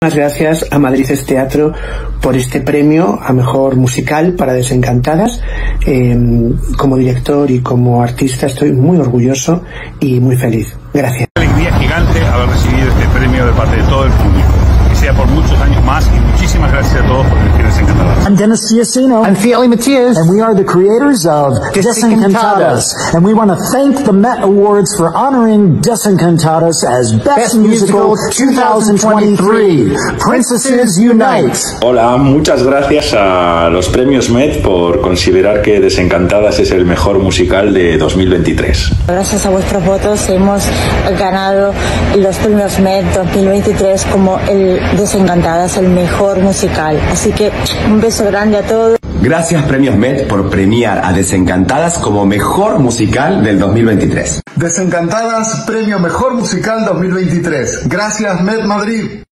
Muchas gracias a Madrid Teatro por este premio a mejor musical para Desencantadas. Eh, como director y como artista estoy muy orgulloso y muy feliz. Gracias. alegría gigante haber recibido este premio de parte de todo el público. Que sea por muchos años más y muchísimas gracias a todos por. I'm Dennis Giacino. I'm Fiali Matias. And we are the creators of Desencantadas. And we want to thank the Met Awards for honoring Desencantadas as Best, Best Musical 2023. Princesses Unite. Hola, muchas gracias a los premios Met por considerar que Desencantadas es el mejor musical de 2023. Gracias a vuestros votos hemos ganado los premios Met 2023 como el Desencantadas, el mejor musical. Así que un beso grande a todos. Gracias Premios Met por premiar a Desencantadas como mejor musical del 2023. Desencantadas, premio Mejor Musical 2023. Gracias Med Madrid.